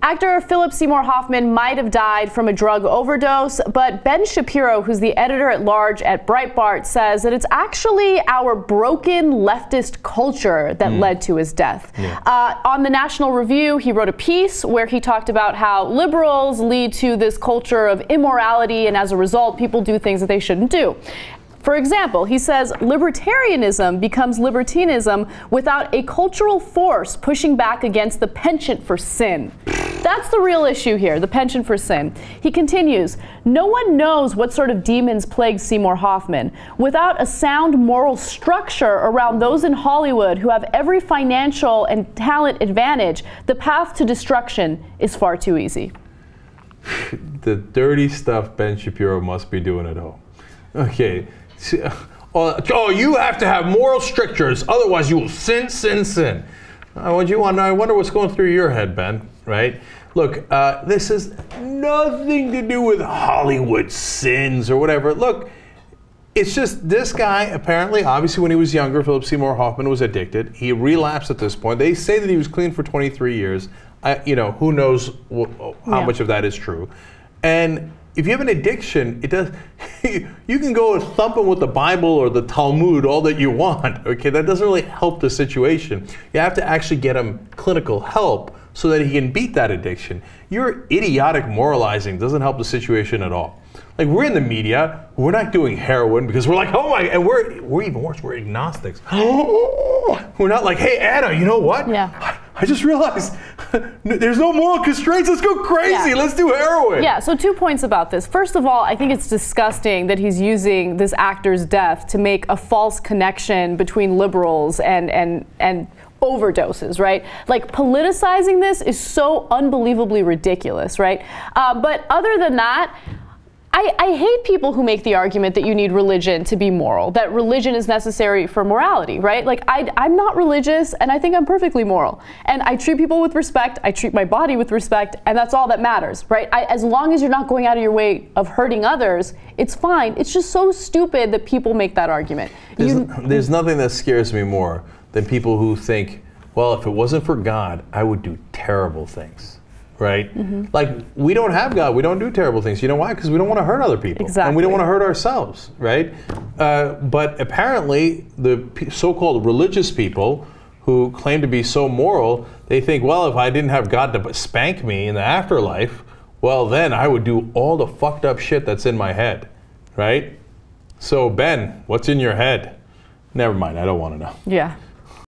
Actor Philip Seymour Hoffman might have died from a drug overdose, but Ben Shapiro, who's the editor at large at Breitbart, says that it's actually our broken leftist culture that mm. led to his death. Yeah. Uh, on the National Review, he wrote a piece where he talked about how liberals lead to this culture of immorality, and as a result, people do things that they shouldn't do. For example, he says libertarianism becomes libertinism without a cultural force pushing back against the penchant for sin. That's the real issue here, the penchant for sin. He continues No one knows what sort of demons plague Seymour Hoffman. Without a sound moral structure around those in Hollywood who have every financial and talent advantage, the path to destruction is far too easy. the dirty stuff Ben Shapiro must be doing at home. Okay. Oh, oh, you have to have moral strictures, otherwise you will sin, sin, sin. Uh? I wonder what's going through your head, Ben. Right? Look, uh, this has nothing to do with Hollywood sins or whatever. Look, it's just this guy apparently, obviously, when he was younger, Philip Seymour Hoffman was addicted. He relapsed at this point. They say that he was clean for 23 years. I, you know, who knows how yeah. much of that is true. And if you have an addiction, it does. you can go and thump him with the Bible or the Talmud all that you want. Okay, that doesn't really help the situation. You have to actually get him clinical help so that he can beat that addiction. Your idiotic moralizing doesn't help the situation at all. Like we're in the media, we're not doing heroin because we're like, oh my, and we're we're even worse. We're agnostics. we're not like, hey Ana, you know what? Yeah. I just realized there's no moral constraints. Let's go crazy. Yeah. Let's do heroin. Yeah, so two points about this. First of all, I think it's disgusting that he's using this actor's death to make a false connection between liberals and and and overdoses, right? Like politicizing this is so unbelievably ridiculous, right? Uh, but other than that, I, I, hate people who make the argument that you need religion to be moral, that religion is necessary for morality, right? Like, I, am not religious and I think I'm perfectly moral. And I treat people with respect, I treat my body with respect, and that's all that matters, right? I, as long as you're not going out of your way of hurting others, it's fine. It's just so stupid that people make that argument. There's, you, there's nothing that scares me more than people who think, well, if it wasn't for God, I would do terrible things right? Mm-hmm. Like we don't have God, we don't do terrible things. You know why? Because we don't want to hurt other people, exactly. and we don't want to hurt ourselves, right? Uh, but apparently, the so-called religious people who claim to be so moral, they think, well, if I didn't have God to spank me in the afterlife, well, then I would do all the fucked up shit that's in my head, right? So Ben, what's in your head? Never mind, I don't want to know. Yeah.